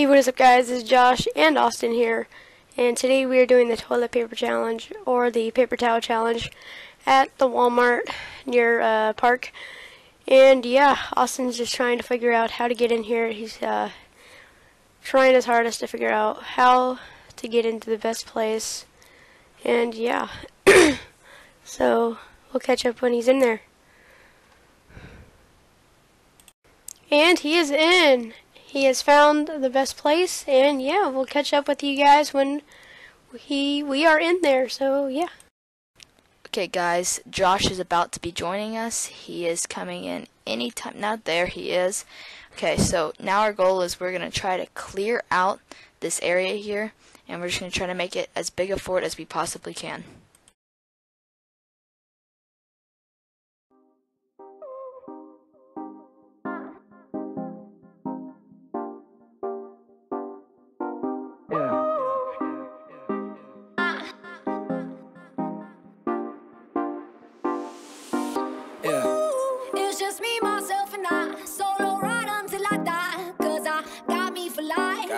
Hey, what is up guys? This is Josh and Austin here. And today we are doing the toilet paper challenge, or the paper towel challenge, at the Walmart near uh, Park. And yeah, Austin's just trying to figure out how to get in here. He's uh, trying his hardest to figure out how to get into the best place. And yeah, so we'll catch up when he's in there. And he is in! He has found the best place and yeah we'll catch up with you guys when he we are in there so yeah. Okay guys josh is about to be joining us. He is coming in anytime. Now there he is. Okay so now our goal is we're going to try to clear out this area here and we're just going to try to make it as big a fort as we possibly can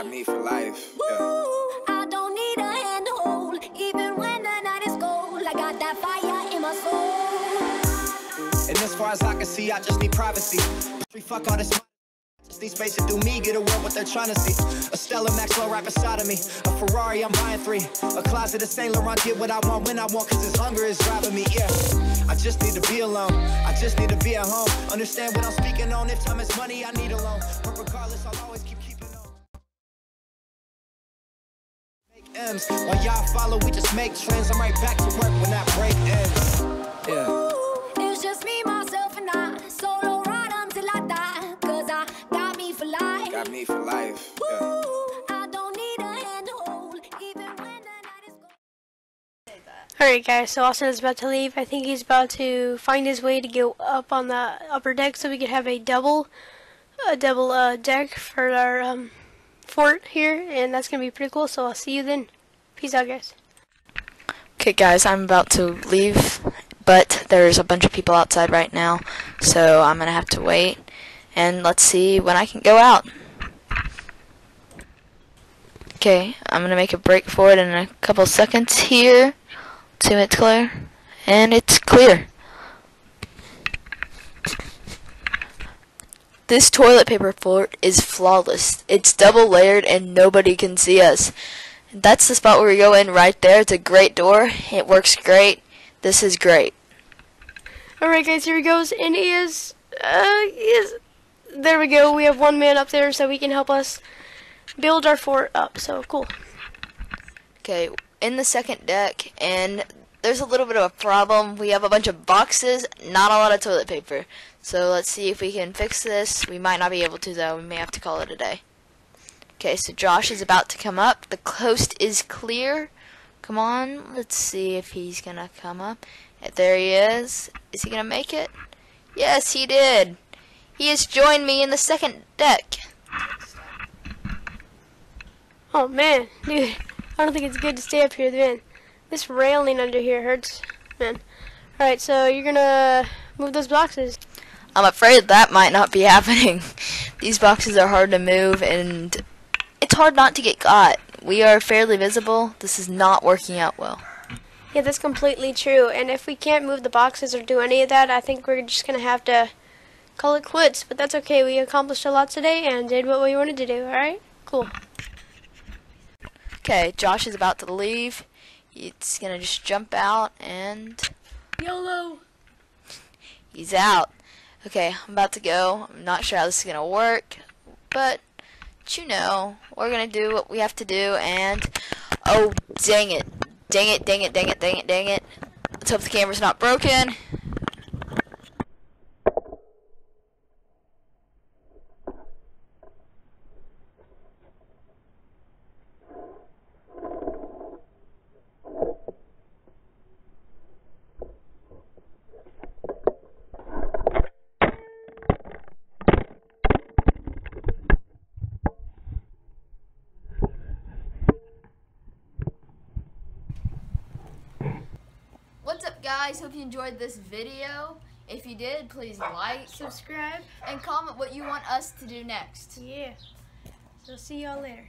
got me for life. Yeah. I don't need a hand to hold, even when the night is cold. I got that fire in my soul. And as far as I can see, I just need privacy. Fuck all this. Need space to do me, get away what they're trying to see. A Stella Maxwell right beside of me. A Ferrari, I'm buying three. A closet of Saint Laurent, get what I want when I want, cause this hunger is driving me, yeah. I just need to be alone. I just need to be at home. Understand what I'm speaking on. If time is money, I need a loan. But regardless, I'll always keep M's. While y'all follow, we just make trends. I'm right back to work when that break ends. Yeah. It's just me, myself, and I. Solo ride until I die. Cause I got me for life. Got me for life. Yeah. Alright guys, so Austin is about to leave. I think he's about to find his way to go up on the upper deck so we can have a double a double uh, deck for our um, fort here, and that's going to be pretty cool, so I'll see you then. Peace out, guys. Okay, guys, I'm about to leave, but there's a bunch of people outside right now, so I'm going to have to wait, and let's see when I can go out. Okay, I'm going to make a break for it in a couple seconds here. See it's clear. And it's clear. This toilet paper fort is flawless. It's double layered and nobody can see us. That's the spot where we go in right there. It's a great door. It works great. This is great. Alright guys, here he goes. And he is, uh, he is, there we go. We have one man up there so he can help us build our fort up. So cool. Okay, in the second deck, and there's a little bit of a problem. We have a bunch of boxes, not a lot of toilet paper. So let's see if we can fix this. We might not be able to though. We may have to call it a day. Okay, so Josh is about to come up. The coast is clear. Come on, let's see if he's gonna come up. Eh, there he is. Is he gonna make it? Yes, he did. He has joined me in the second deck. Oh man, dude, I don't think it's good to stay up here, man. This railing under here hurts, man. Alright, so you're gonna move those boxes. I'm afraid that might not be happening. These boxes are hard to move and it's hard not to get caught. We are fairly visible. This is not working out well. Yeah, that's completely true. And if we can't move the boxes or do any of that, I think we're just going to have to call it quits. But that's okay. We accomplished a lot today and did what we wanted to do. Alright? Cool. Okay, Josh is about to leave. It's going to just jump out and... YOLO! He's out. Okay, I'm about to go. I'm not sure how this is going to work, but you know, we're to do what we have to do, and, oh, dang it. Dang it, dang it, dang it, dang it, dang it. Let's hope the camera's not broken. Guys, hope you enjoyed this video. If you did, please like, subscribe, and comment what you want us to do next. Yeah. So see y'all later.